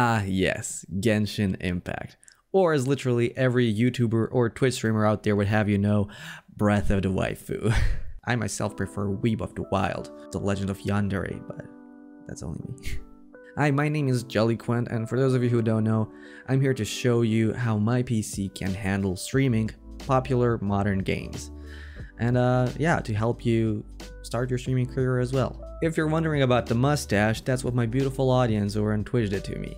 Ah, yes, Genshin Impact. Or as literally every YouTuber or Twitch streamer out there would have you know, Breath of the Waifu. I myself prefer Weeb of the Wild, The Legend of Yandere, but that's only me. Hi, my name is Jellyquent, and for those of you who don't know, I'm here to show you how my PC can handle streaming popular modern games. And uh, yeah, to help you start your streaming career as well. If you're wondering about the mustache, that's what my beautiful audience over on Twitch did to me.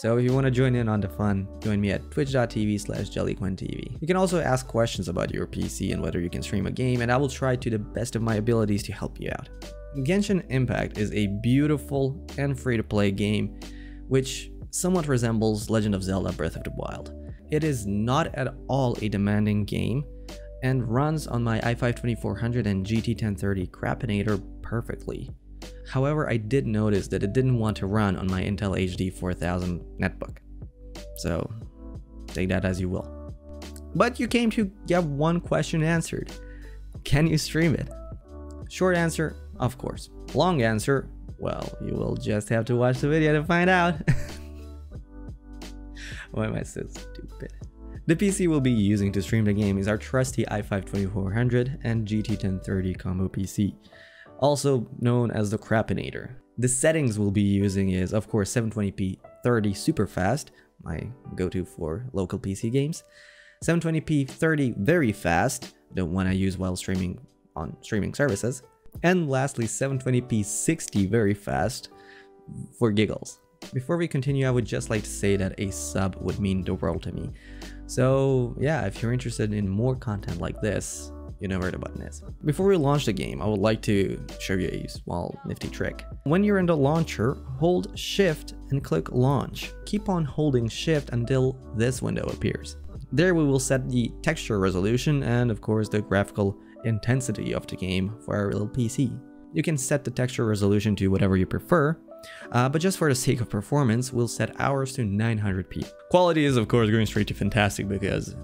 So if you want to join in on the fun, join me at twitch.tv slash jellyquenttv. You can also ask questions about your PC and whether you can stream a game and I will try to the best of my abilities to help you out. Genshin Impact is a beautiful and free-to-play game which somewhat resembles Legend of Zelda Breath of the Wild. It is not at all a demanding game and runs on my i5-2400 and GT 1030 Crapinator perfectly. However, I did notice that it didn't want to run on my Intel HD 4000 netbook. So take that as you will. But you came to get one question answered. Can you stream it? Short answer, of course. Long answer, well, you will just have to watch the video to find out. Why am I so stupid? The PC we'll be using to stream the game is our trusty i5-2400 and GT1030 combo PC also known as the Crapinator. The settings we'll be using is of course 720p 30 super fast, my go-to for local PC games, 720p 30 very fast, the one I use while streaming on streaming services, and lastly 720p 60 very fast for giggles. Before we continue, I would just like to say that a sub would mean the world to me. So yeah, if you're interested in more content like this, you know where the button is. Before we launch the game, I would like to show you a small nifty trick. When you're in the launcher, hold shift and click launch. Keep on holding shift until this window appears. There we will set the texture resolution and of course the graphical intensity of the game for our little PC. You can set the texture resolution to whatever you prefer, uh, but just for the sake of performance, we'll set ours to 900p. Quality is of course going straight to fantastic because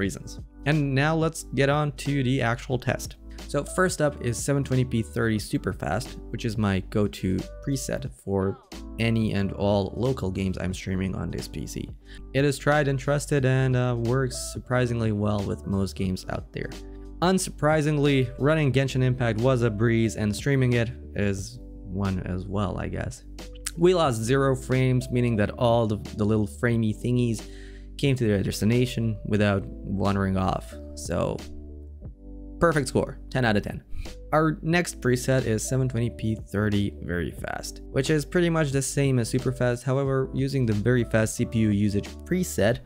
reasons. And now let's get on to the actual test. So first up is 720p 30 super fast, which is my go-to preset for any and all local games I'm streaming on this PC. It is tried and trusted and uh, works surprisingly well with most games out there. Unsurprisingly, running Genshin Impact was a breeze and streaming it is one as well, I guess. We lost zero frames, meaning that all the, the little framey thingies came to their destination without wandering off. So perfect score, 10 out of 10. Our next preset is 720p 30 very fast, which is pretty much the same as super fast. However, using the very fast CPU usage preset,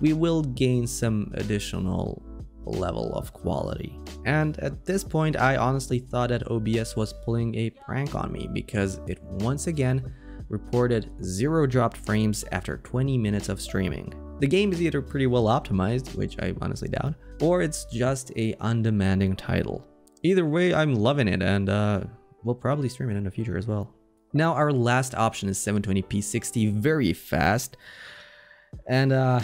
we will gain some additional level of quality. And at this point, I honestly thought that OBS was pulling a prank on me because it once again reported zero dropped frames after 20 minutes of streaming. The game is either pretty well optimized, which I honestly doubt, or it's just a undemanding title. Either way, I'm loving it and uh, we'll probably stream it in the future as well. Now our last option is 720p 60 very fast. And uh,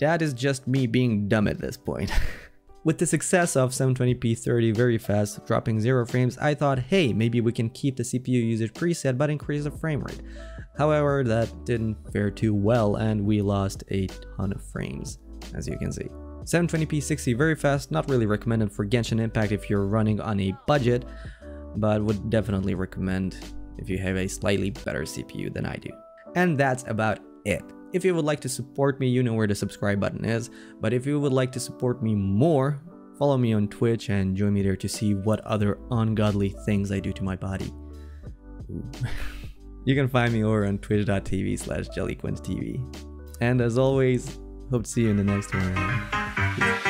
that is just me being dumb at this point. With the success of 720p 30 very fast, dropping 0 frames, I thought, hey, maybe we can keep the CPU usage preset but increase the frame rate. However, that didn't fare too well and we lost a ton of frames, as you can see. 720p 60 very fast, not really recommended for Genshin Impact if you're running on a budget, but would definitely recommend if you have a slightly better CPU than I do. And that's about it. If you would like to support me, you know where the subscribe button is, but if you would like to support me more, follow me on Twitch and join me there to see what other ungodly things I do to my body. You can find me over on twitch.tv slash jellyquenttv. And as always, hope to see you in the next one.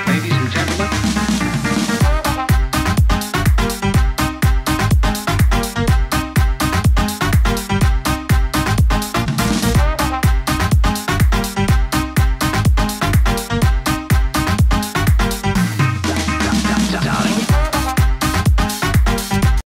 Ladies and gentlemen,